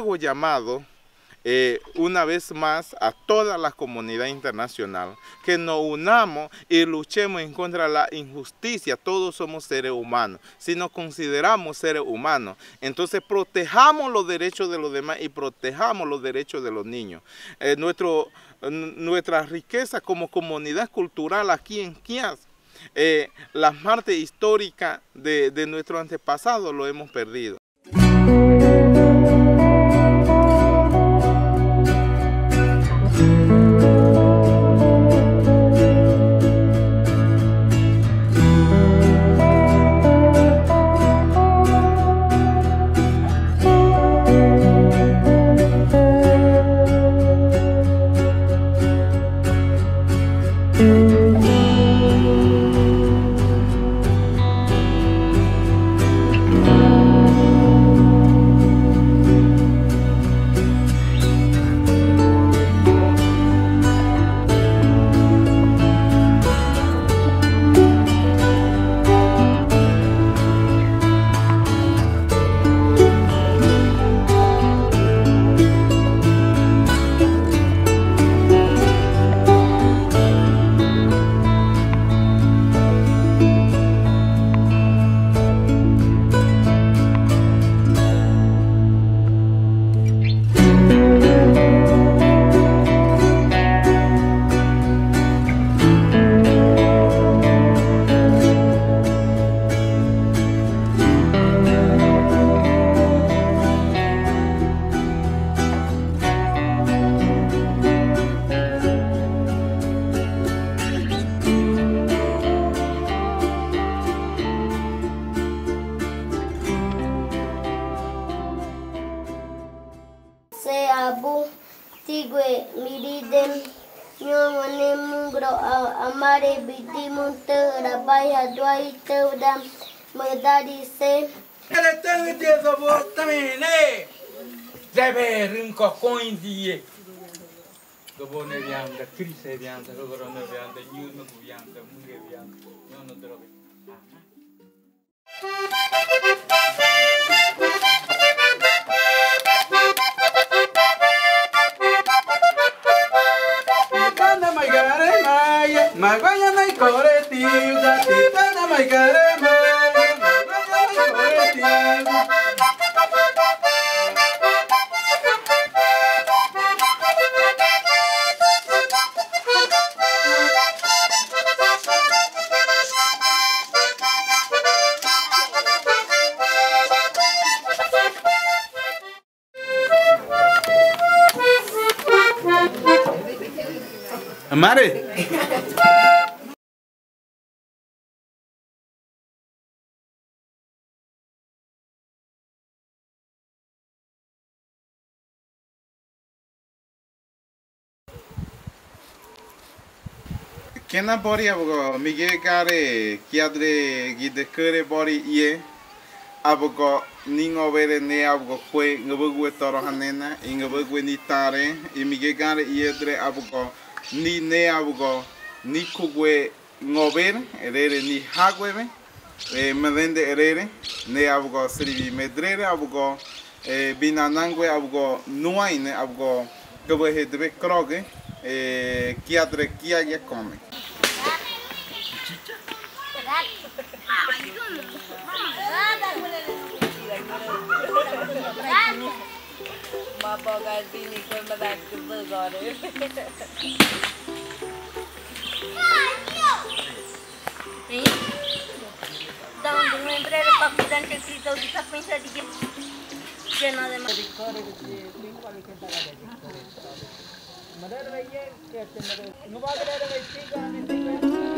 hago llamado eh, una vez más a toda la comunidad internacional que nos unamos y luchemos en contra de la injusticia. Todos somos seres humanos. Si nos consideramos seres humanos, entonces protejamos los derechos de los demás y protejamos los derechos de los niños. Eh, nuestro, nuestra riqueza como comunidad cultural aquí en Kias, eh, las partes históricas de, de nuestro antepasado lo hemos perdido. babu tigue miridem nyo mungro gro amare bidi monte rabaya duai teu dam medadi se. Ele tem de favor também né deve rinco coin die dopo ne viam da crise viam da loro ne viam da nyu no viam da mu drobe Thank you. Gare mai, magaya nai kore tiuda, titana mai gare mai, Amare. kena bori abogo mige kare kiadre gide kere bori ye abogo ningo bere ne abogo kwe ngobogwe toro hanena ingobogwe ni tare imige kare yedre abogo ni ne abugo ni kugwe ngover erere ni hagwebe e medende erere ne abugo srivi medrere abugo e binanangwe abugo nuaine abugo kebe hedre kroge e kiadre kiage come apa ganti ni kau melarat double gore. Ni. Dalam dunia ini ada pakiran kecil tahu kita pensa dikit. Jangan ada macam. Gore kecil, pink kali kita ada. Mother भैया कैसे मदर नुबाद रहे भैया ठीक है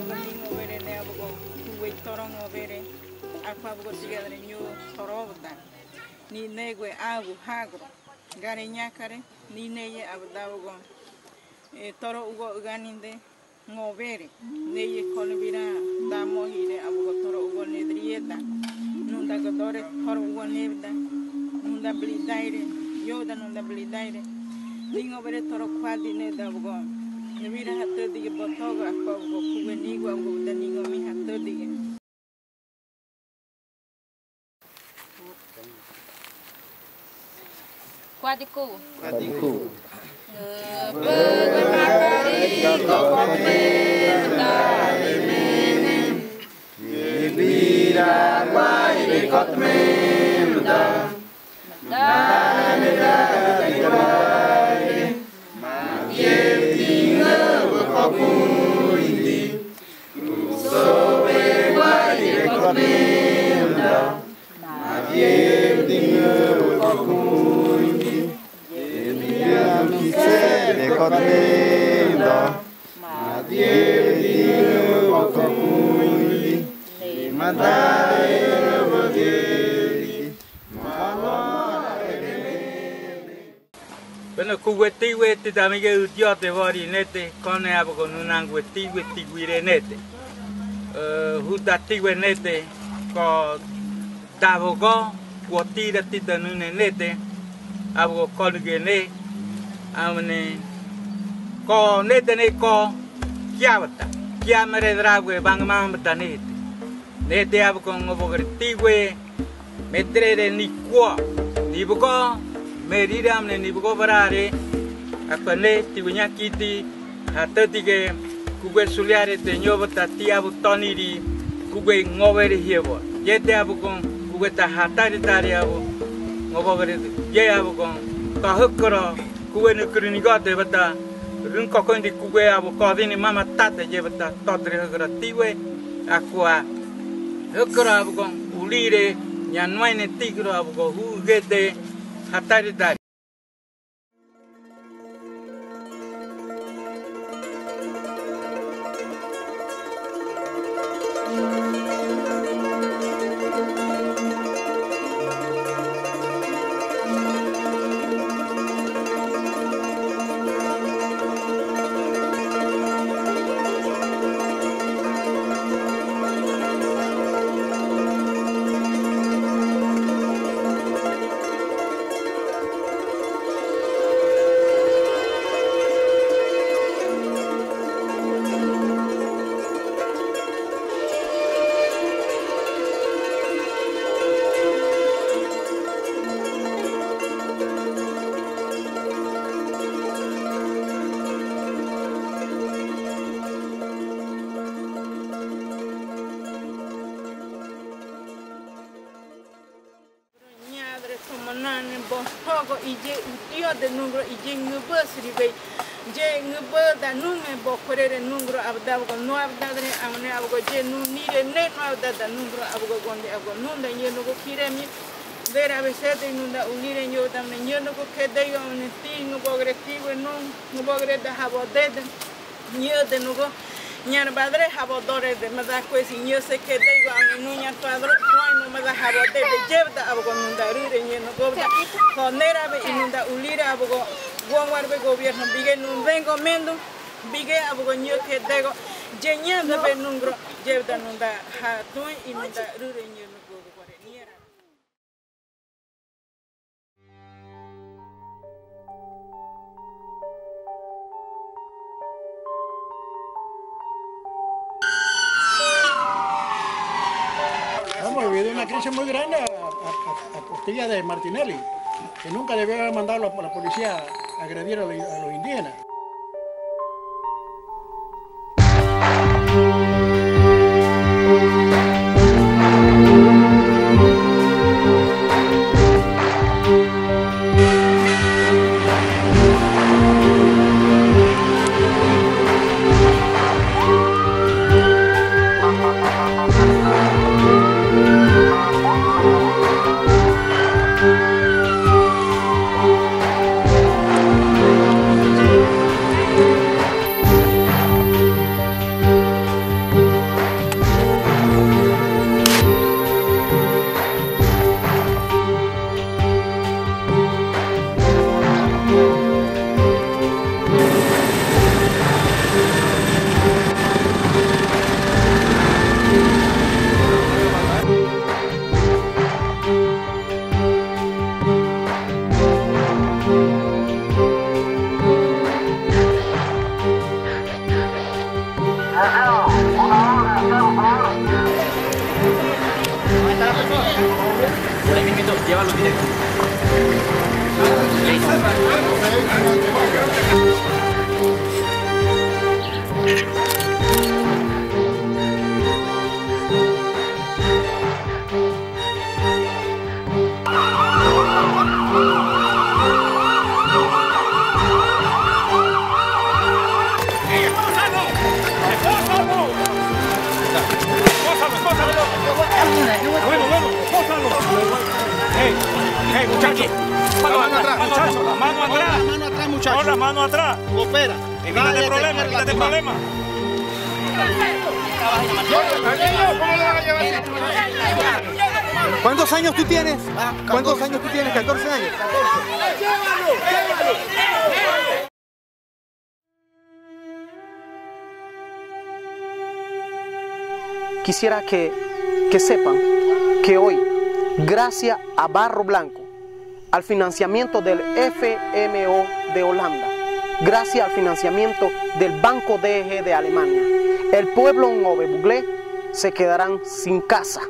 from leaning over there now we go to wait torong over there aqua we go together new torobta ni negwe agu hagro gare nyakare ni neye abda go e toro ugo ganinde ngovere neye konbira damo hire abugo toro ugo nedrieta nunda godore toro ugo nebda nunda blidaire yoda nunda blidaire ningo bere toro kwa dine da dabugo ni mira hatu di botoga ko ko kuweni gua ngu mi hatu di Kuadiku. Kuadiku. Kau pemirsa ini? Ibira kau ini Govinda, Maria di Govinda, Maria di Govinda, Maria di Govinda, Mandare Govinda, Bueno, kuweti weti tamige utiyote vori nete, kone apo con unangueti weti guire nete. huta tiwe nete ko tavo ko ko tira tita nune nete avo ko nge amne ko nete ne ko kia wata kia mere drague bang mam bata nete nete avo ko ngobo gre tiwe metre de ni kwa ni buko merira amne ni buko barare akone tiwe kiti hatati game kugwe suliare te nyobo tati abu toniri kugwe ngobere hiebo yete abu kon kugwe ta hatari tari abu ngobere ye abu kon ka hukro kugwe nukuri ni gote bata run kokondi kugwe abu kodini mama tate ye bata totri hukro tiwe akwa hukro abu kon ulire nyanwaine tigro abu ko hugete hatari tari da nungro abgo gonde abgo nunda nye no go kiremi vera be sete nunda unire nyo da ne nyo no go kede yo ne ti no go gre kiwe no no go gre da habo de nyo de no habo dore de mada kwesi nyo se ke de go ane nu nyar padro kwai no mada habo de de jebda abo go nunda rire nye no go da ko nera be inunda ulira abo go guan warbe gobierno bige nun vengo mendo bige abo go nyo ke de go no Hemos vivido una crisis muy grande a, a- a- a de Martinelli, que nunca debió haber mandado a la policía a agredir a los, a los indígenas. ¿Cuántos años tú tienes? 14 años. Quisiera que, que sepan que hoy, gracias a Barro Blanco, al financiamiento del FMO de Holanda, gracias al financiamiento del Banco DG de Alemania, el pueblo Nove Buglé se quedarán sin casa,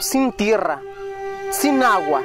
sin tierra, sin agua.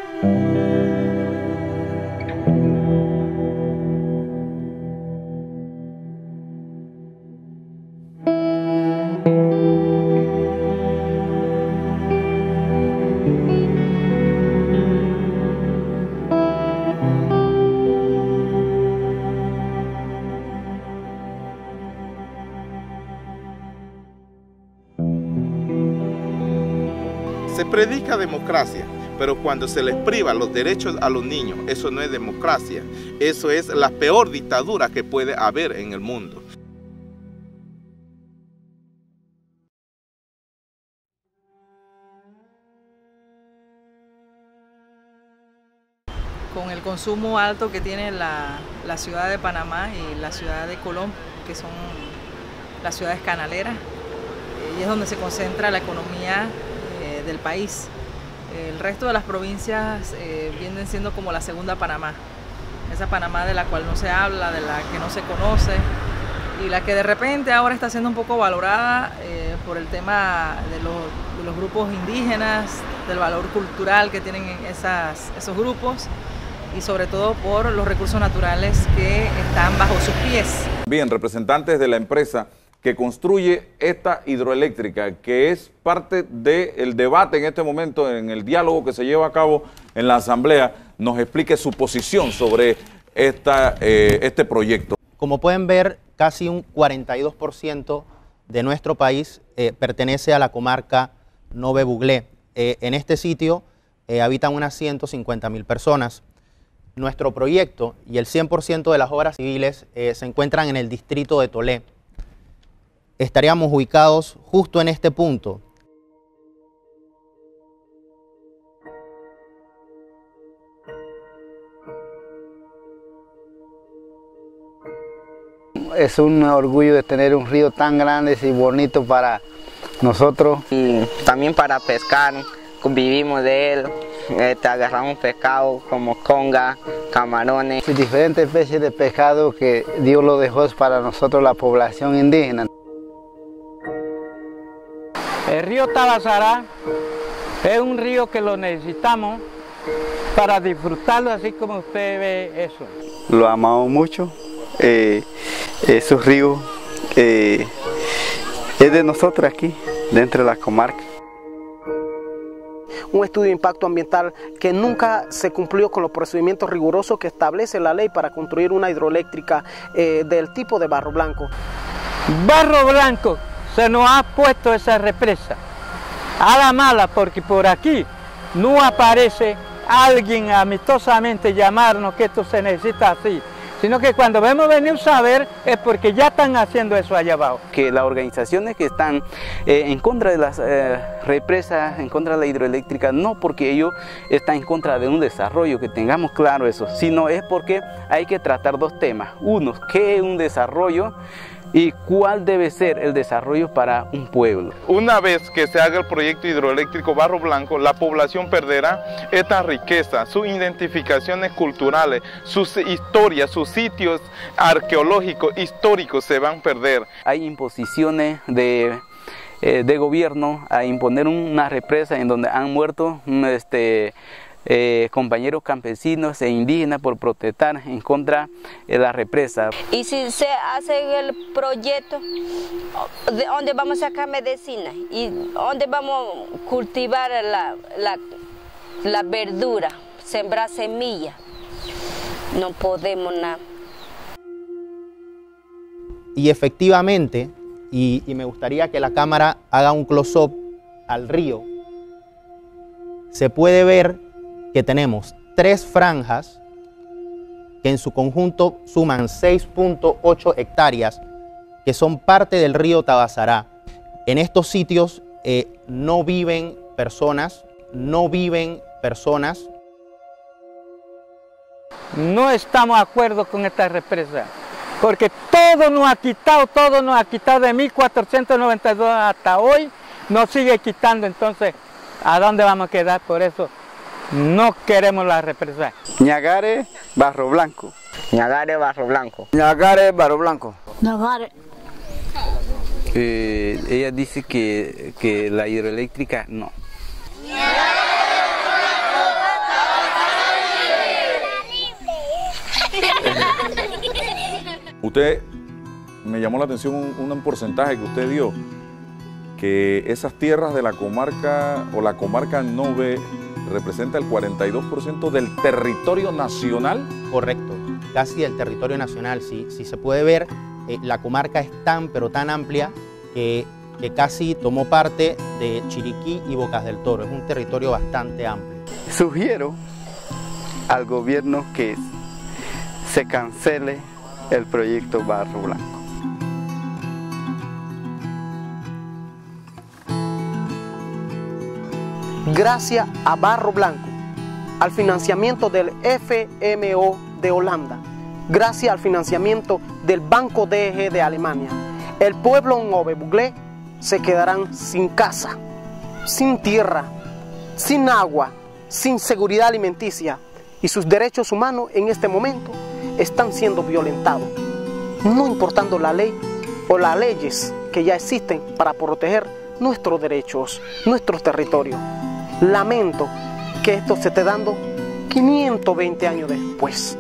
Se predica democracia, pero cuando se les priva los derechos a los niños, eso no es democracia. Eso es la peor dictadura que puede haber en el mundo. con el consumo alto que tiene la, la ciudad de Panamá y la ciudad de Colón, que son las ciudades canaleras, eh, y es donde se concentra la economía eh, del país. El resto de las provincias eh, vienen siendo como la segunda Panamá, esa Panamá de la cual no se habla, de la que no se conoce y la que de repente ahora está siendo un poco valorada eh, por el tema de los, de los grupos indígenas, del valor cultural que tienen esas, esos grupos y sobre todo por los recursos naturales que están bajo sus pies. Bien, representantes de la empresa que construye esta hidroeléctrica, que es parte del debate en este momento, en el diálogo que se lleva a cabo en la Asamblea, nos explique su posición sobre esta, eh, este proyecto. Como pueden ver, casi un 42% de nuestro país eh, pertenece a la comarca Nove Buglé. Eh, en este sitio habitan unas 150 mil personas. Nuestro proyecto y el 100% de las obras civiles se encuentran en el distrito de Tolé. Estaríamos ubicados justo en este punto. Es un orgullo de tener un río tan grande y bonito para nosotros. Y también para pescar, vivimos de él, este, agarramos pescado como conga, camarones. Y diferentes especies de pescado que Dios lo dejó para nosotros, la población indígena. El río Tabasará es un río que lo necesitamos para disfrutarlo así como usted ve eso. Lo amamos mucho. Eh, esos ríos eh, es de nosotros aquí, dentro de la comarca. un estudio de impacto ambiental que nunca se cumplió con los procedimientos rigurosos que establece la ley para construir una hidroeléctrica eh, del tipo de barro blanco. Barro Blanco se nos ha puesto esa represa a la mala porque por aquí no aparece alguien amistosamente llamarnos que esto se necesita así, sino que cuando vemos venir saber es porque ya están haciendo eso allá abajo. Que las organizaciones que están eh, en contra de las eh, represas, en contra de la hidroeléctrica, no porque ellos están en contra de un desarrollo, que tengamos claro eso, sino es porque hay que tratar dos temas. Uno, ¿qué es un desarrollo? Y cuál debe ser el desarrollo para un pueblo. Una vez que se haga el proyecto hidroeléctrico Barro Blanco, la población perderá esta riqueza, sus identificaciones culturales, sus historias, sus sitios arqueológicos, históricos se van a perder. Hay imposiciones de de gobierno a imponer una represa en donde han muerto este, eh, compañeros campesinos e indígenas por protestar en contra de la represa. Y si se hace el proyecto, ¿de dónde vamos a sacar medicina? ¿Y dónde vamos a cultivar la, la, la verdura, sembrar semillas? No podemos nada. Y efectivamente, y, y me gustaría que la cámara haga un close-up al río, se puede ver que tenemos tres franjas que en su conjunto suman 6.8 hectáreas que son parte del río Tabasará. En estos sitios eh, no viven personas, no viven personas. No estamos de acuerdo con esta represa, porque todo nos ha quitado, todo nos ha quitado de 1492 hasta hoy, nos sigue quitando, entonces, ¿a dónde vamos a quedar? Por eso no queremos la represa. Ñagare, Barro Blanco. Ñagare, Barro Blanco. Ñagare, Barro Blanco. Ñagare. Eh, ella dice que, que la hidroeléctrica no. Usted me llamó la atención un, un porcentaje que usted dio, que esas tierras de la comarca o la comarca Nove representa el 42% del territorio nacional. Correcto, casi del territorio nacional. Si, si se puede ver, eh, la comarca es tan, pero tan amplia que, que casi tomó parte de Chiriquí y Bocas del Toro. Es un territorio bastante amplio. Sugiero al gobierno que se cancele el proyecto Barro Blanco. Gracias a Barro Blanco, al financiamiento del FMO de Holanda, gracias al financiamiento del Banco DG de Alemania, el pueblo Nove Buglé se quedarán sin casa, sin tierra, sin agua, sin seguridad alimenticia y sus derechos humanos en este momento están siendo violentados, no importando la ley o las leyes que ya existen para proteger nuestros derechos, nuestros territorios. Lamento que esto se esté dando 520 años después.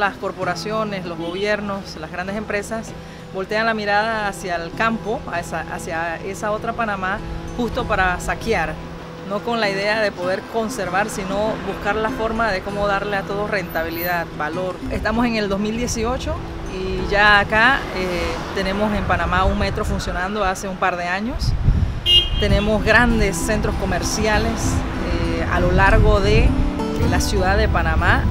Las corporaciones, los gobiernos, las grandes empresas voltean la mirada hacia el campo, hacia esa otra Panamá, justo para saquear, no con la idea de poder conservar, sino buscar la forma de cómo darle a todo rentabilidad, valor. Estamos en el 2018 y ya acá eh, tenemos en Panamá un metro funcionando hace un par de años. Tenemos grandes centros comerciales eh, a lo largo de la ciudad de Panamá.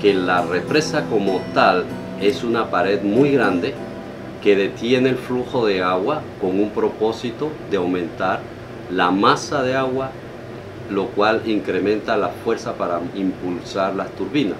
Que la represa como tal es una pared muy grande que detiene el flujo de agua con un propósito de aumentar la masa de agua, lo cual incrementa la fuerza para impulsar las turbinas.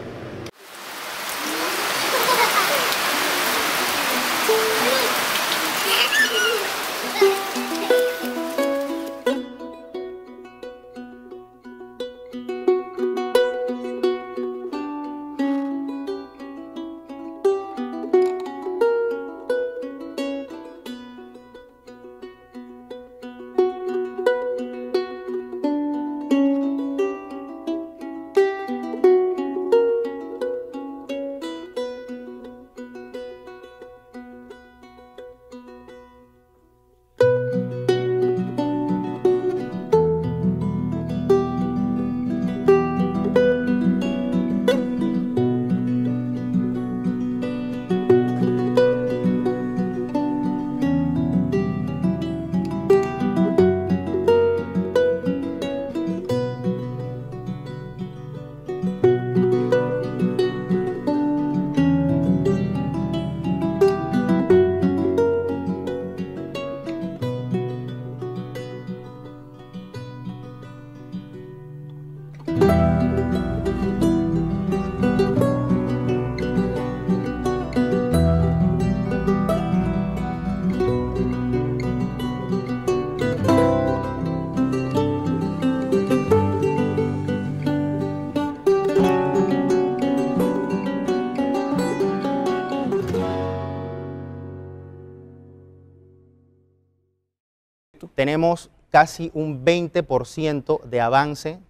Tenemos casi un 20% de avance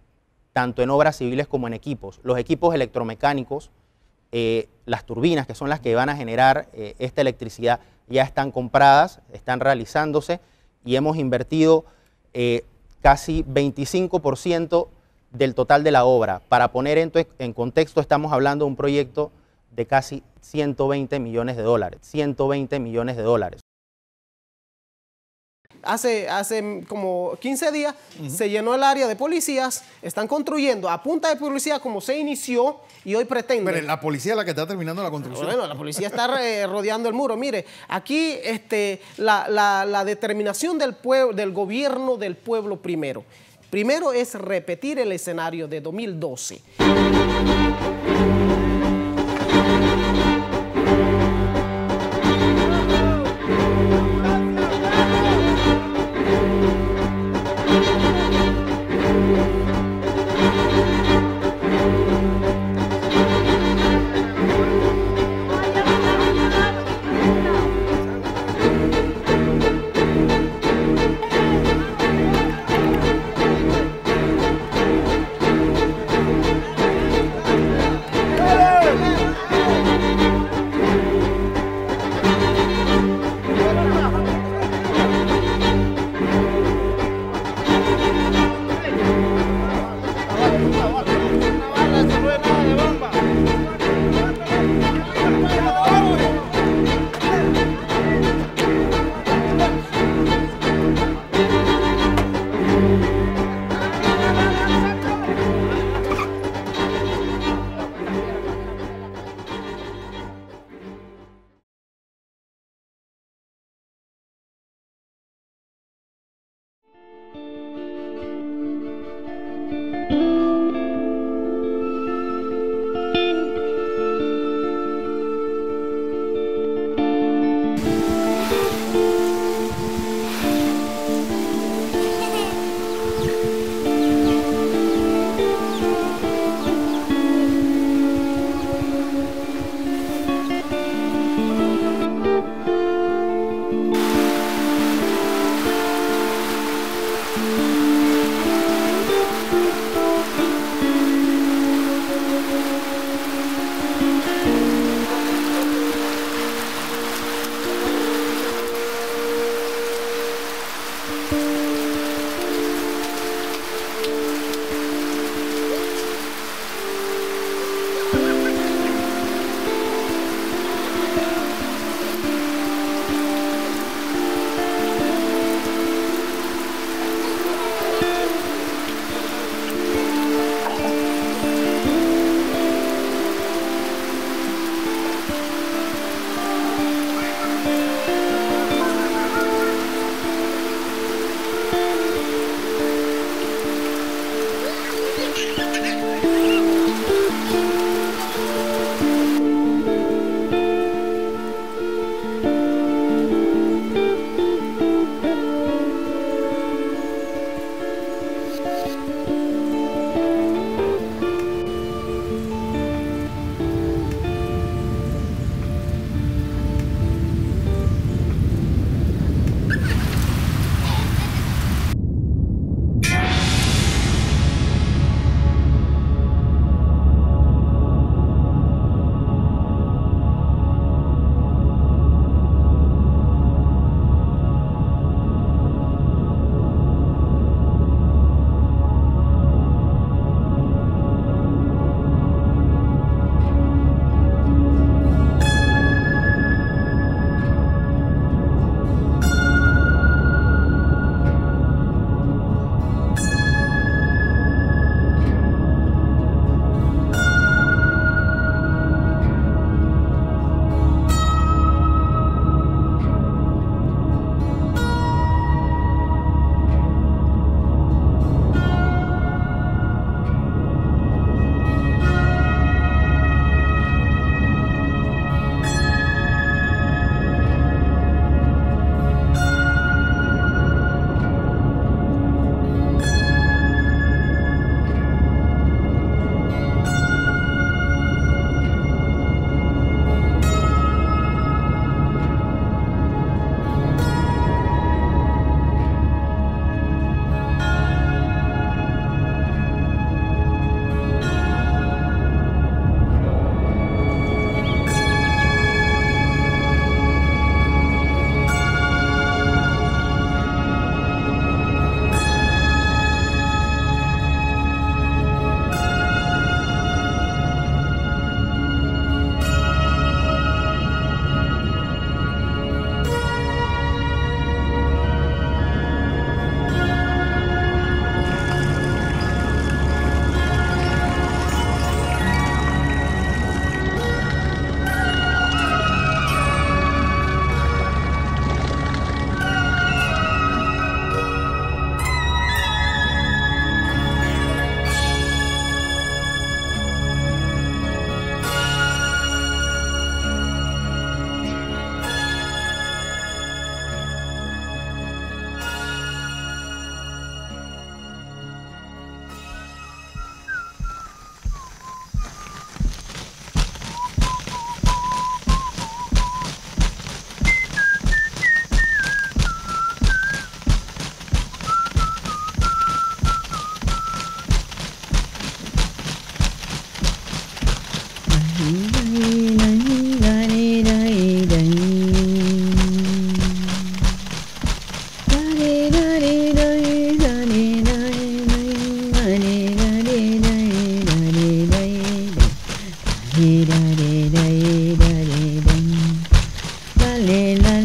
tanto en obras civiles como en equipos. Los equipos electromecánicos, eh, las turbinas que son las que van a generar eh, esta electricidad ya están compradas, están realizándose y hemos invertido eh, casi 25% del total de la obra. Para poner en, en contexto, estamos hablando de un proyecto de casi 120 millones de dólares. 120 millones de dólares. Hace, hace como 15 días se llenó el área de policías, están construyendo a punta de policía como se inició y hoy pretenden... Pero la policía es la que está terminando la construcción. Bueno, la policía está eh, rodeando el muro. Mire, aquí este, la, la- la determinación del, pueblo, del gobierno del pueblo primero. Primero es repetir el escenario de 2012.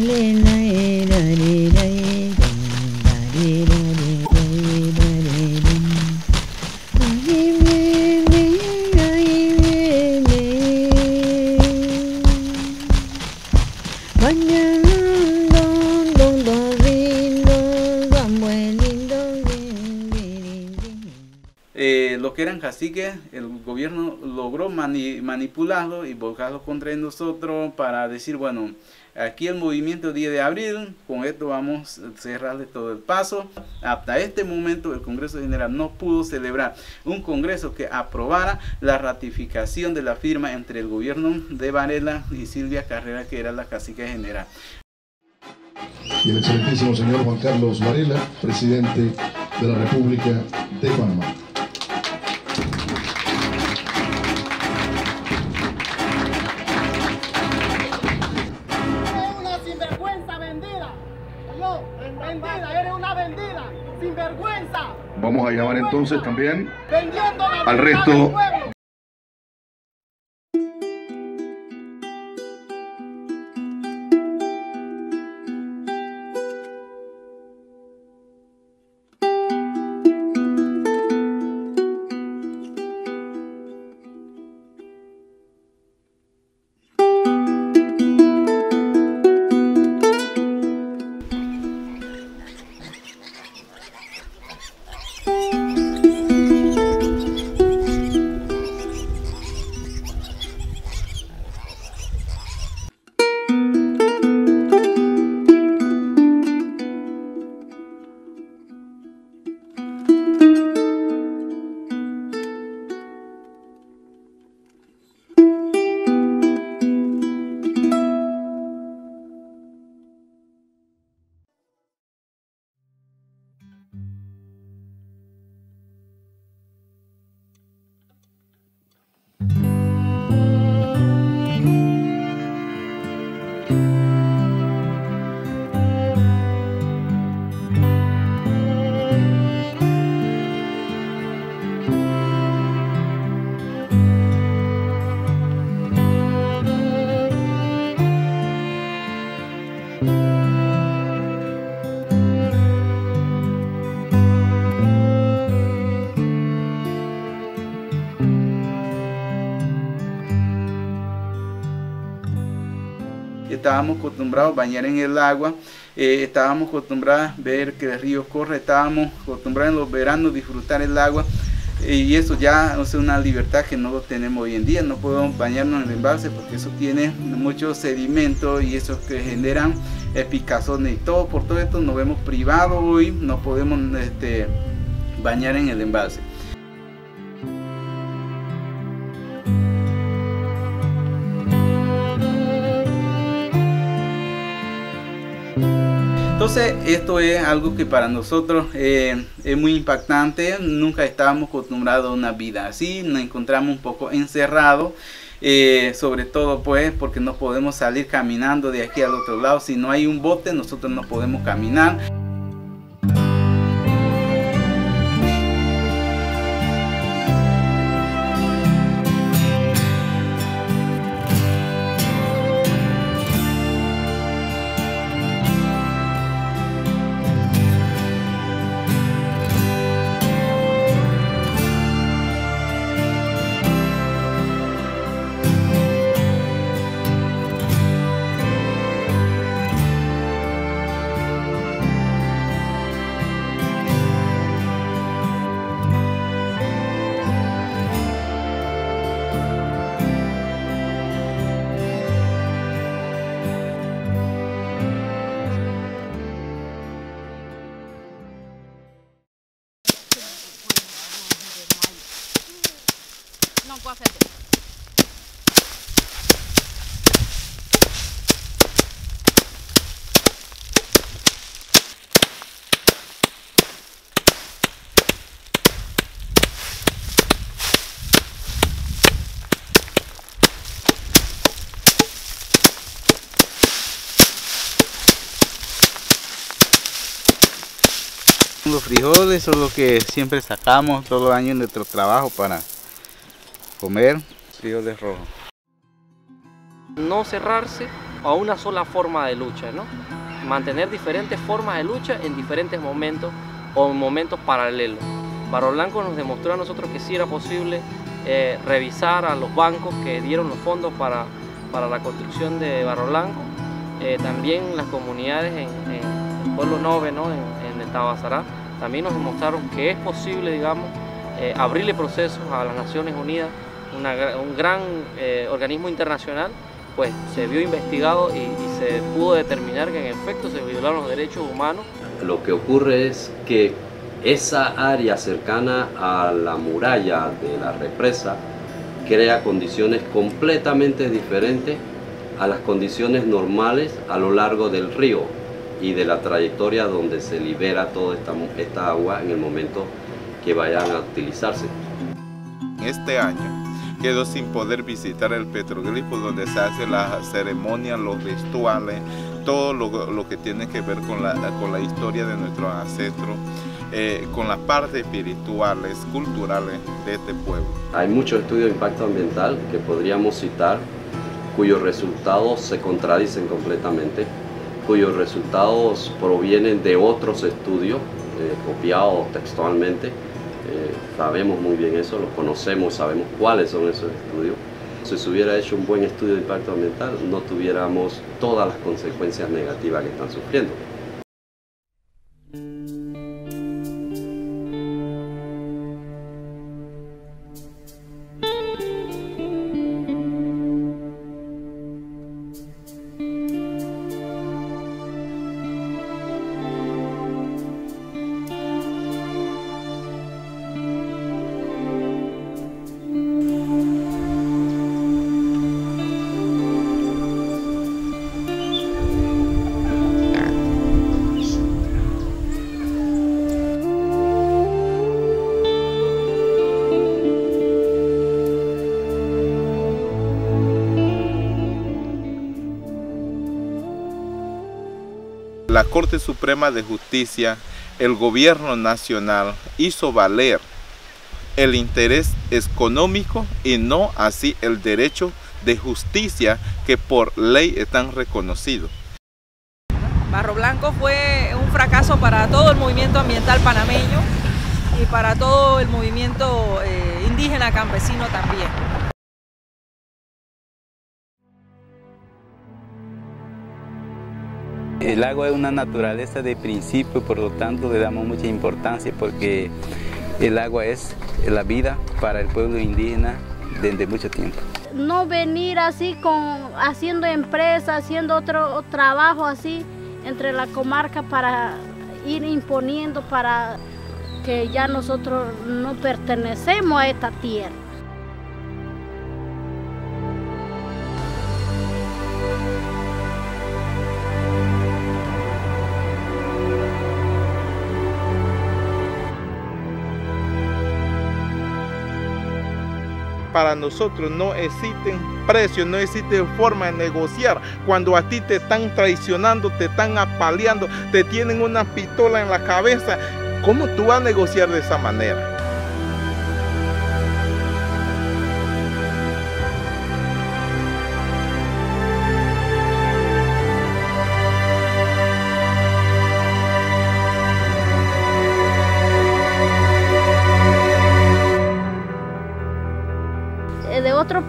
Eh, mani- manipularlo y volcarlo contra nosotros para decir, bueno, aquí el movimiento 10 de abril, con esto vamos a cerrarle todo el paso. Hasta este momento el Congreso General no pudo celebrar un Congreso que aprobara la ratificación de la firma entre el gobierno de Varela y Silvia Carrera, que era la cacique general. Y el excelentísimo señor Juan Carlos Varela, presidente de la República de Panamá. Vamos a llamar entonces también al resto estábamos acostumbrados a bañar en el agua, eh, estábamos acostumbrados a ver que el río corre, estábamos acostumbrados en los veranos disfrutar el agua y eso ya es una libertad que no tenemos hoy en día, no podemos bañarnos en el embalse porque eso tiene mucho sedimento y eso que generan picazones y todo, por todo esto nos vemos privados hoy, no podemos este, bañar en el embalse. Entonces esto es algo que para nosotros eh, es muy impactante, nunca estábamos acostumbrados a una vida así, nos encontramos un poco encerrados, eh, sobre todo pues porque no podemos salir caminando de aquí al otro lado, si no hay un bote nosotros no podemos caminar. Los frijoles son lo que siempre sacamos todos los años en nuestro trabajo para comer frijoles rojos. No cerrarse a una sola forma de lucha, ¿no? Mantener diferentes formas de lucha en diferentes momentos o en momentos paralelos. Barro Blanco nos demostró a nosotros que sí era posible eh, revisar a los bancos que dieron los fondos para, para la construcción de Barro Blanco, eh, también las comunidades en, en pueblo Nove, ¿no? en, en Tabasará, también nos demostraron que es posible, digamos, eh, abrirle procesos a las Naciones Unidas, un gran eh, organismo internacional, pues se vio investigado y se pudo determinar que en efecto se violaron los derechos humanos. Lo que ocurre es que esa área cercana a la muralla de la represa crea condiciones completamente diferentes a las condiciones normales a lo largo del río y de la trayectoria donde se libera toda esta, esta agua en el momento que vayan a utilizarse. Este año quedó sin poder visitar el petroglifo donde se hace la ceremonia, los rituales, todo lo, lo que tiene que ver con la, con la historia de nuestros ancestros, eh, con las partes espirituales, culturales de este pueblo. Hay muchos estudios de impacto ambiental que podríamos citar cuyos resultados se contradicen completamente, cuyos resultados provienen de otros estudios eh, copiados textualmente. Eh, sabemos muy bien eso, los conocemos, sabemos cuáles son esos estudios. Si se hubiera hecho un buen estudio de impacto ambiental, no tuviéramos todas las consecuencias negativas que están sufriendo. Corte Suprema de Justicia, el gobierno nacional hizo valer el interés económico y no así el derecho de justicia que por ley están reconocidos. Barro Blanco fue un fracaso para todo el movimiento ambiental panameño y para todo el movimiento eh, indígena campesino también. El agua es una naturaleza de principio, por lo tanto le damos mucha importancia porque el agua es la vida para el pueblo indígena desde mucho tiempo. No venir así con haciendo empresa, haciendo otro trabajo así entre la comarca para ir imponiendo para que ya nosotros no pertenecemos a esta tierra. Para nosotros no existen precios, no existe forma de negociar. Cuando a ti te están traicionando, te están apaleando, te tienen una pistola en la cabeza, ¿cómo tú vas a negociar de esa manera?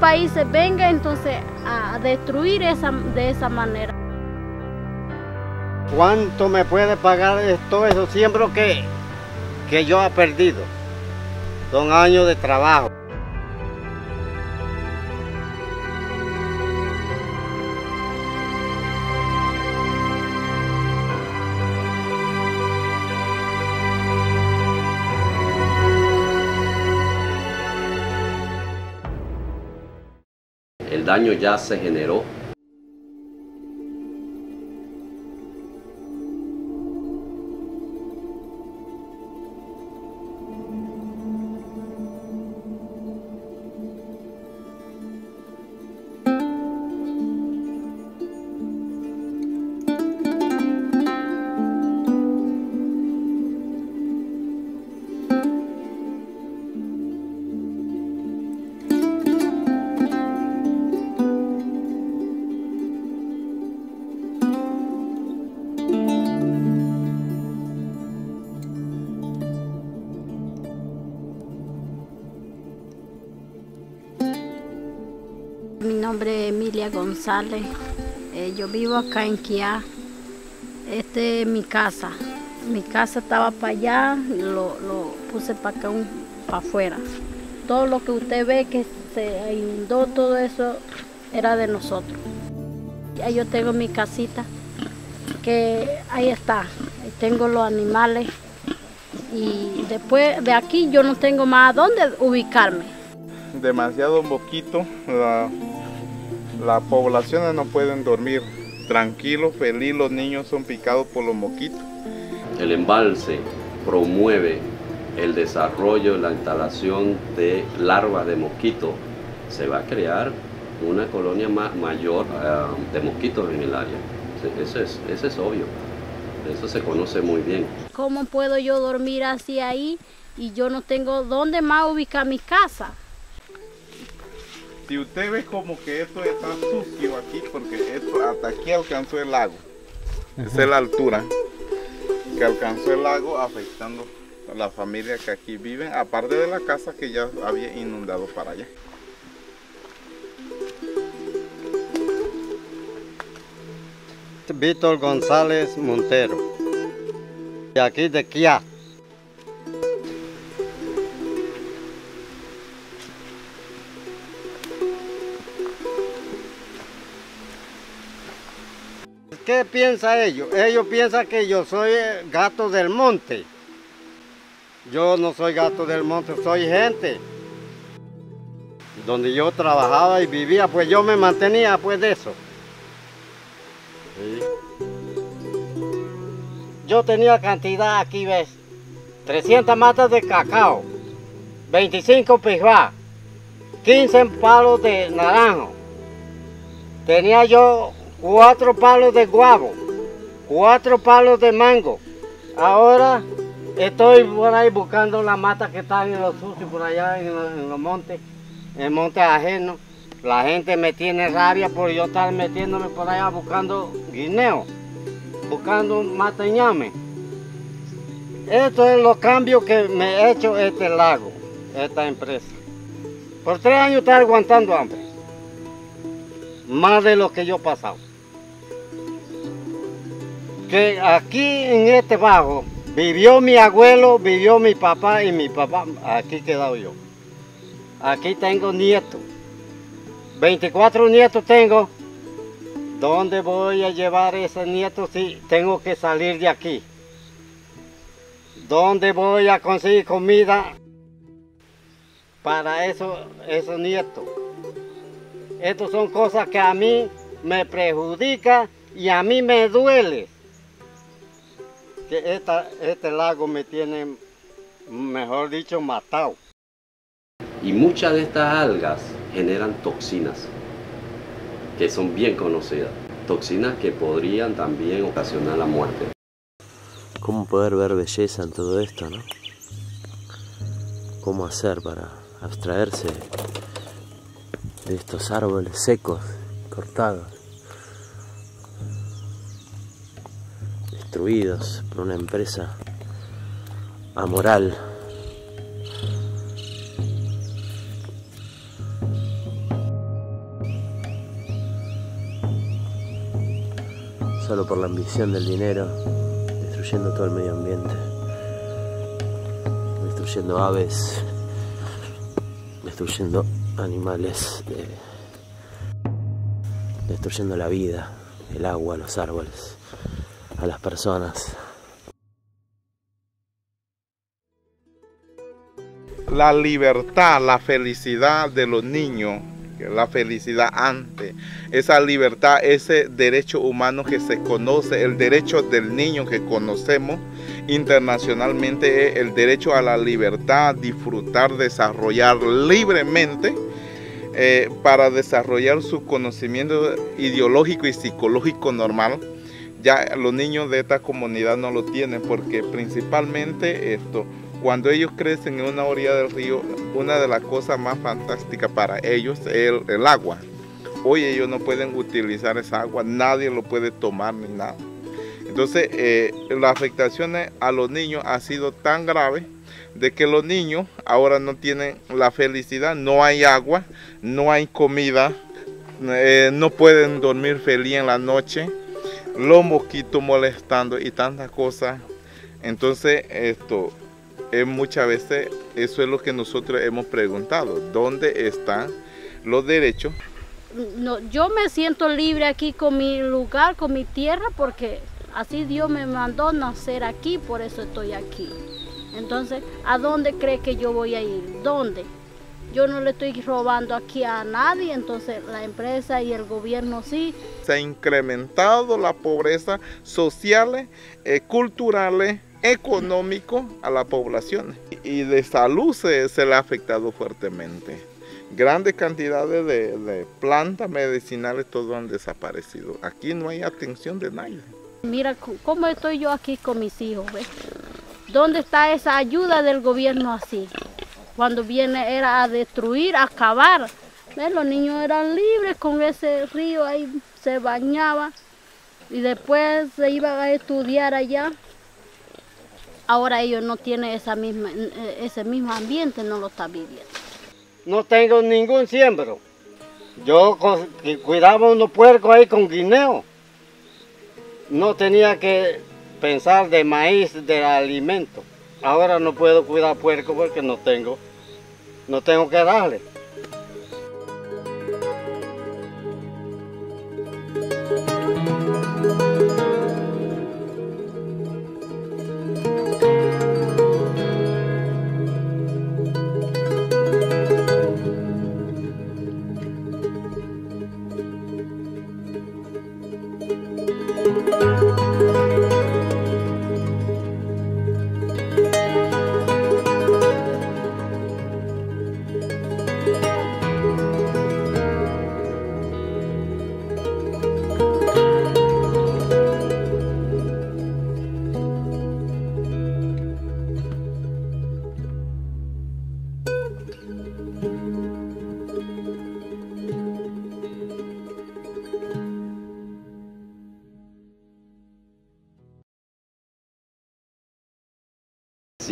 Países venga entonces a destruir esa, de esa manera. ¿Cuánto me puede pagar esto, eso siempre que, que yo he perdido? Son años de trabajo. Daño ya se generó. González. Eh, yo vivo acá en Kia. Este es mi casa. Mi casa estaba para allá, lo, lo puse para acá, para afuera. Todo lo que usted ve que se inundó, todo eso era de nosotros. Ya yo tengo mi casita, que ahí está. Tengo los animales. Y después de aquí yo no tengo más a dónde ubicarme. demasiado mosquito, la, las poblaciones no pueden dormir tranquilos, feliz, los niños son picados por los mosquitos. El embalse promueve el desarrollo, la instalación de larvas de mosquito. Se va a crear una colonia ma- mayor eh, de mosquitos en el área. Eso es, eso es obvio. Eso se conoce muy bien. ¿Cómo puedo yo dormir así ahí y yo no tengo dónde más ubicar mi casa? Si usted ve como que esto está sucio aquí, porque esto hasta aquí alcanzó el lago. Esa es la altura que alcanzó el lago afectando a la familia que aquí viven, aparte de la casa que ya había inundado para allá. Víctor González Montero. De aquí de Kia. ¿Qué piensa ellos? Ellos piensan que yo soy eh, gato del monte. Yo no soy gato del monte, soy gente. Donde yo trabajaba y vivía, pues yo me mantenía pues de eso. Yo tenía cantidad aquí, ves, 300 matas de cacao, 25 pijuá, 15 palos de naranjo. Tenía yo cuatro palos de guavo, cuatro palos de mango. Ahora estoy por ahí buscando la mata que está en los sucios, por allá en los, en los montes, en montes ajenos. La gente me tiene rabia por yo estar metiéndome por allá buscando guineo, buscando matañame. Esto es los cambios que me ha hecho este lago, esta empresa. Por tres años está aguantando hambre. Más de lo que yo he pasado. Que aquí en este bajo vivió mi abuelo, vivió mi papá y mi papá, aquí he quedado yo. Aquí tengo nietos. 24 nietos tengo. ¿Dónde voy a llevar esos nietos si tengo que salir de aquí? ¿Dónde voy a conseguir comida para esos, esos nietos? Estas son cosas que a mí me perjudican y a mí me duele. Que esta- este lago me tiene, mejor dicho, matado. Y muchas de estas algas generan toxinas que son bien conocidas. Toxinas que podrían también ocasionar la muerte. ¿Cómo poder ver belleza en todo esto, no? ¿Cómo hacer para abstraerse de estos árboles secos, cortados, destruidos por una empresa amoral? Solo por la ambición del dinero, destruyendo todo el medio ambiente, destruyendo aves, destruyendo animales, eh, destruyendo la vida, el agua, los árboles, las personas. la libertad, la felicidad de los niños, la felicidad antes, esa libertad, ese derecho humano que se conoce, el derecho del niño que conocemos internacionalmente es el derecho a la libertad, disfrutar, desarrollar libremente eh, para desarrollar su conocimiento ideológico y psicológico normal. Ya los niños de esta comunidad no lo tienen porque principalmente esto, cuando ellos crecen en una orilla del río, una de las cosas más fantásticas para ellos es el, el agua. Hoy ellos no pueden utilizar esa agua, nadie lo puede tomar ni nada. Entonces, eh, la afectación a los niños ha sido tan grave de que los niños ahora no tienen la felicidad, no hay agua, no hay comida, eh, no pueden dormir feliz en la noche, los mosquitos molestando y tantas cosas. Entonces, esto, es muchas veces, eso es lo que nosotros hemos preguntado, ¿dónde están los derechos? No, yo me siento libre aquí con mi lugar, con mi tierra, porque así Dios me mandó nacer aquí, por eso estoy aquí. Entonces, ¿a dónde cree que yo voy a ir? ¿Dónde? Yo no le estoy robando aquí a nadie, entonces la empresa y el gobierno sí. Se ha incrementado la pobreza social, eh, cultural, económico a la población y de salud se, se le ha afectado fuertemente. Grandes cantidades de, de plantas medicinales, todo han desaparecido. Aquí no hay atención de nadie. Mira cómo estoy yo aquí con mis hijos, ¿ves? ¿Dónde está esa ayuda del gobierno así? Cuando viene era a destruir, a acabar. ¿Ves? Los niños eran libres con ese río, ahí se bañaba y después se iban a estudiar allá. Ahora ellos no tienen esa misma, ese mismo ambiente, no lo están viviendo. No tengo ningún siembro. Yo cuidaba unos puercos ahí con guineo. No tenía que pensar de maíz, de alimento. Ahora no puedo cuidar puercos porque no tengo, no tengo que darle.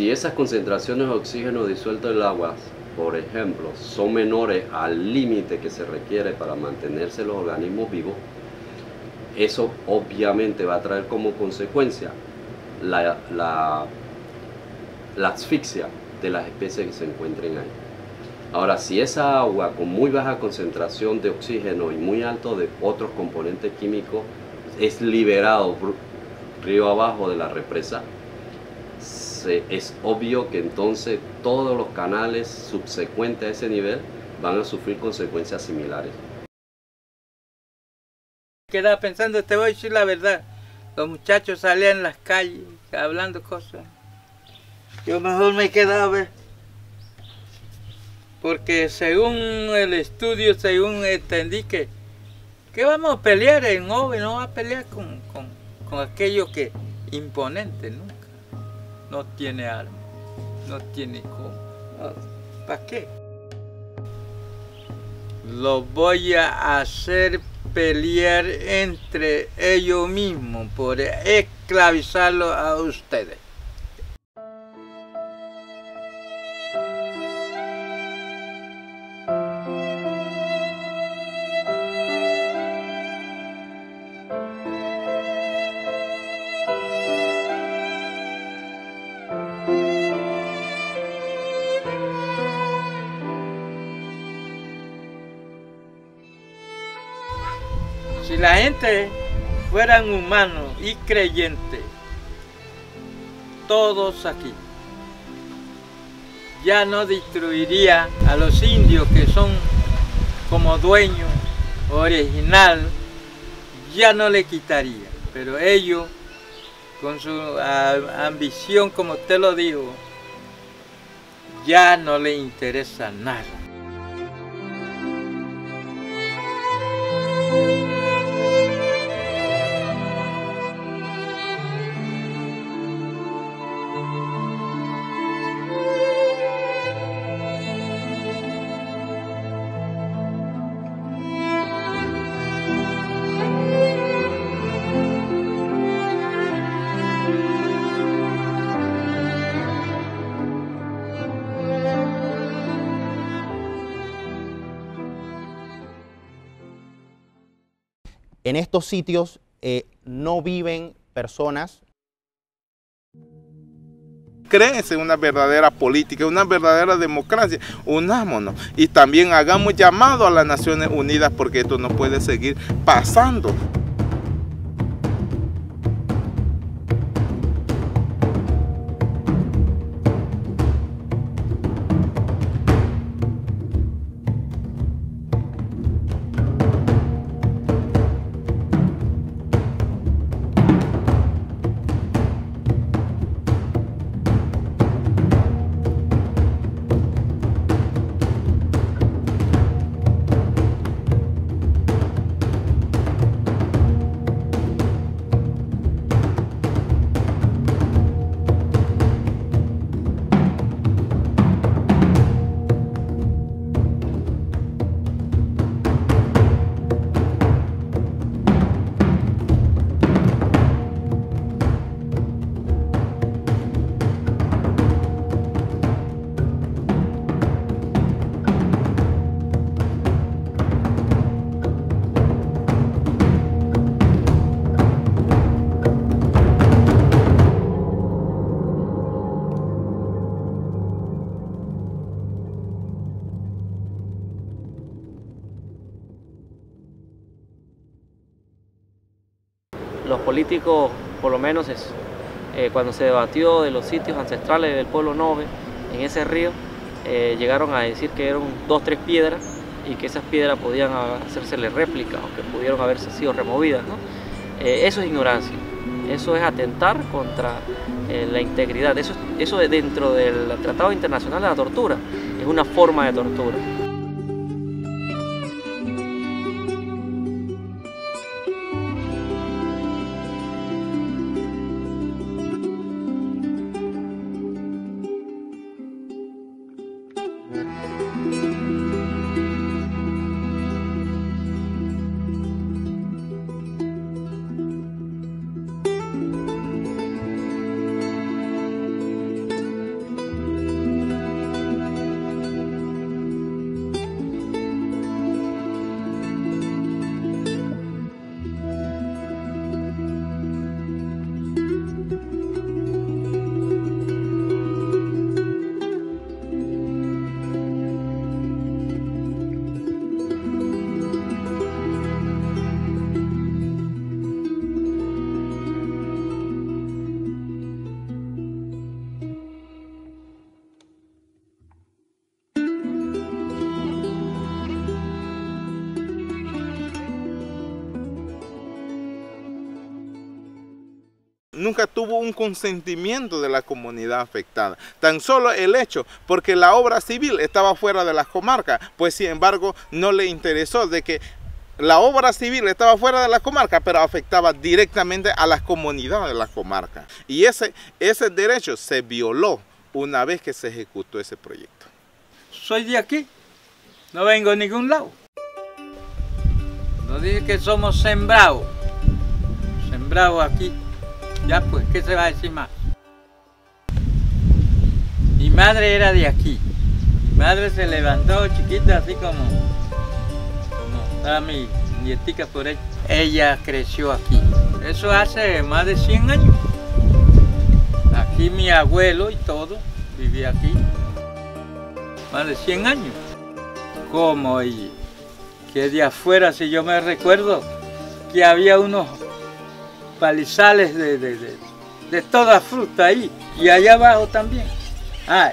Si esas concentraciones de oxígeno disuelto en el agua, por ejemplo, son menores al límite que se requiere para mantenerse los organismos vivos, eso obviamente va a traer como consecuencia la, la, asfixia de las especies que se encuentren ahí. Ahora, si esa agua con muy baja concentración de oxígeno y muy alto de otros componentes químicos es liberado río abajo de la represa, se- es obvio que entonces todos los canales subsecuentes a ese nivel van a sufrir consecuencias similares. Quedaba pensando, te voy a decir la verdad. Los muchachos salían en las calles hablando cosas. Yo mejor me quedaba, porque según el estudio, según entendí que, que vamos a pelear, el joven no va a pelear con, con, con aquello que imponente nunca. No tiene arma, no tiene cómo. ¿Para qué? Lo voy a hacer pelear entre ellos mismos por esclavizarlo a ustedes. La gente fueran humanos y creyentes, todos aquí, ya no destruiría a los indios que son como dueños original, ya no le quitaría. Pero ellos, con su ambición, como usted lo dijo, ya no le interesa nada. En estos sitios eh, no viven personas créense en una verdadera política, una verdadera democracia. Unámonos y también hagamos llamado a las Naciones Unidas porque esto no puede seguir pasando. Políticos, por lo menos es, eh, cuando se debatió de los sitios ancestrales del pueblo Nove en ese río, eh, llegaron a decir que eran dos, tres piedras y que esas piedras podían hacérsele réplica o que pudieron haberse sido removidas. Eh, eso es ignorancia, eso es atentar contra la integridad, eso, eso dentro del Tratado Internacional de la Tortura, es una forma de tortura. Tuvo un consentimiento de la comunidad afectada. Tan solo el hecho, porque la obra civil estaba fuera de las comarcas, pues sin embargo no le interesó de que la obra civil estaba fuera de la comarca, pero afectaba directamente a las comunidades de la comarca. Y ese, ese derecho se violó una vez que se ejecutó ese proyecto. Soy de aquí, no vengo a ningún lado. No dije que somos sembrados, sembrados aquí. Ya pues, ¿qué se va a decir más? Mi madre era de aquí. Mi madre se levantó chiquita así como, como está mi nietica por ahí. Ella creció aquí. Eso hace más de 100 años. Aquí mi abuelo y todo vivía aquí. Más de 100 años. ¿Cómo? Y que de afuera, si yo me recuerdo, que había unos palizales de, de, de, toda fruta ahí y allá abajo también. Ay,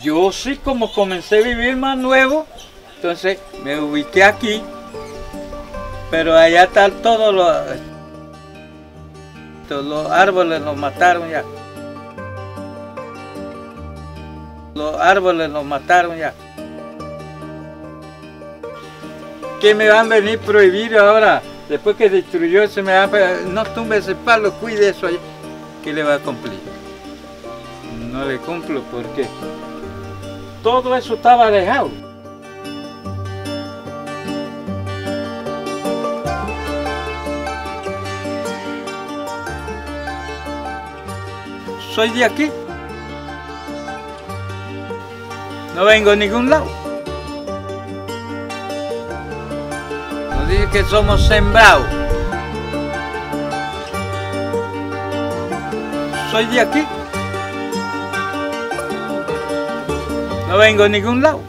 yo sí como comencé a vivir más nuevo, entonces me ubiqué aquí, pero allá están todos los, todos los árboles los mataron ya. Los árboles los mataron ya. ¿Qué me van a venir a prohibir ahora? Después que destruyó ese me no tumbe ese palo, cuide eso allá. ¿Qué le va a cumplir? No le cumplo porque todo eso estaba dejado. Soy de aquí. No vengo a ningún lado. que somos sembrados. Soy de aquí. No vengo a ningún lado.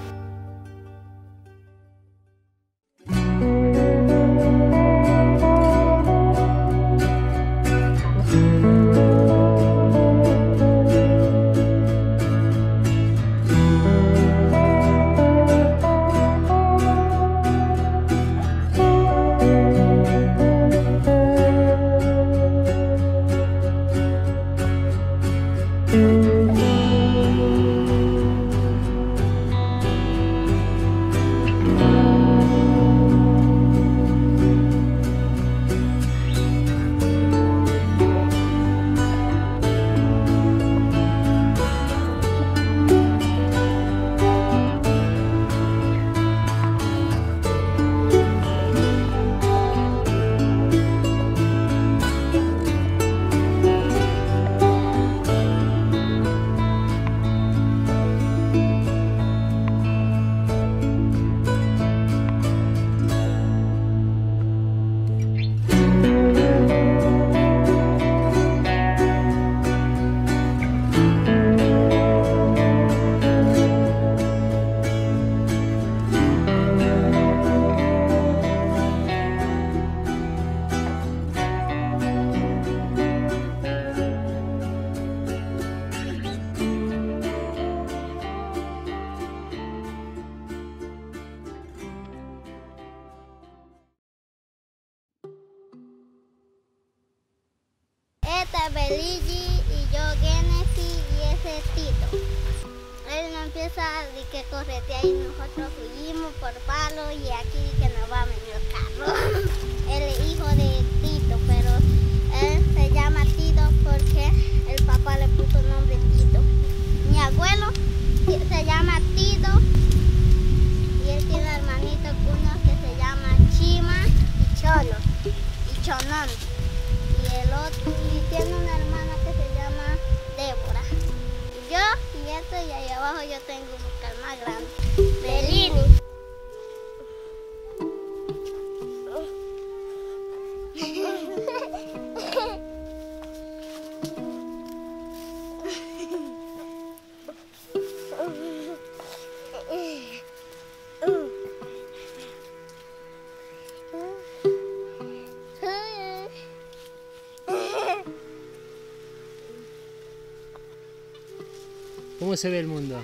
¿Cómo se ve el mundo?